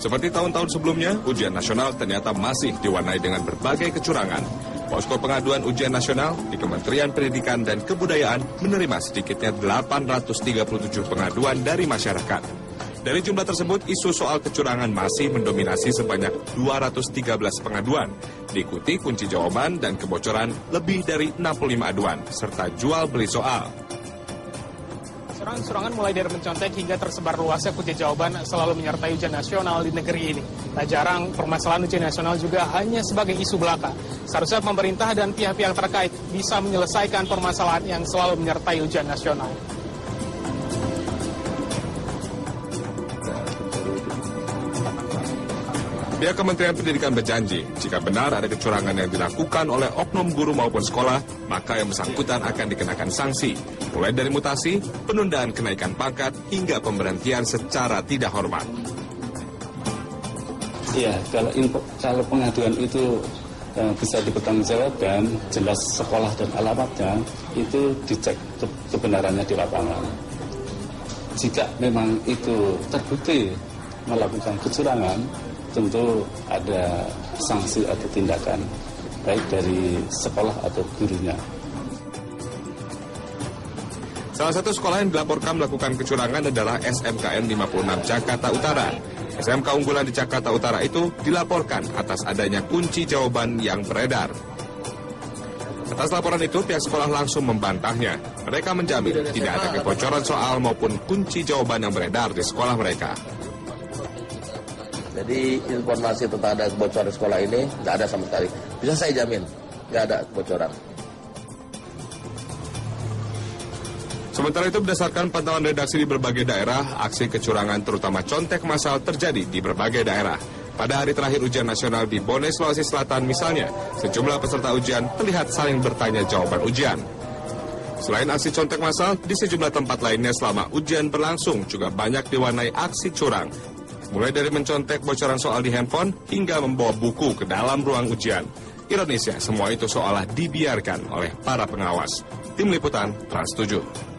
Seperti tahun-tahun sebelumnya, ujian nasional ternyata masih diwarnai dengan berbagai kecurangan. Posko pengaduan ujian nasional di Kementerian Pendidikan dan Kebudayaan menerima sedikitnya 837 pengaduan dari masyarakat. Dari jumlah tersebut, isu soal kecurangan masih mendominasi sebanyak 213 pengaduan. Diikuti kunci jawaban dan kebocoran lebih dari 65 aduan, serta jual beli soal. Kecurangan-kecurangan mulai dari mencontek hingga tersebar luasnya kunci jawaban selalu menyertai ujian nasional di negeri ini. Tak jarang permasalahan ujian nasional juga hanya sebagai isu belaka. Seharusnya pemerintah dan pihak-pihak terkait bisa menyelesaikan permasalahan yang selalu menyertai ujian nasional. Pihak Kementerian Pendidikan berjanji, jika benar ada kecurangan yang dilakukan oleh oknum guru maupun sekolah, maka yang bersangkutan akan dikenakan sanksi, mulai dari mutasi, penundaan kenaikan pangkat, hingga pemberhentian secara tidak hormat. Iya, kalau kalau pengaduan itu eh, bisa dipertanggungjawabkan, jelas sekolah dan alamatnya, itu dicek ke, kebenarannya di lapangan. Jika memang itu terbukti melakukan kecurangan, tentu ada sanksi atau tindakan baik dari sekolah atau gurunya. Salah satu sekolah yang dilaporkan melakukan kecurangan adalah SMKN 56 Jakarta Utara. SMK unggulan di Jakarta Utara itu dilaporkan atas adanya kunci jawaban yang beredar. Atas laporan itu, pihak sekolah langsung membantahnya. Mereka menjamin tidak ada kebocoran soal maupun kunci jawaban yang beredar di sekolah mereka. Jadi informasi tentang ada kebocoran sekolah ini nggak ada sama sekali. Bisa saya jamin nggak ada kebocoran. Sementara itu berdasarkan pantauan redaksi di berbagai daerah, aksi kecurangan terutama contek massal terjadi di berbagai daerah. Pada hari terakhir ujian nasional di Bone, Sulawesi Selatan misalnya, sejumlah peserta ujian terlihat saling bertanya jawaban ujian. Selain aksi contek massal, di sejumlah tempat lainnya selama ujian berlangsung juga banyak diwarnai aksi curang. Mulai dari mencontek bocoran soal di handphone hingga membawa buku ke dalam ruang ujian. Ironisnya, semua itu seolah dibiarkan oleh para pengawas. Tim Liputan Trans 7.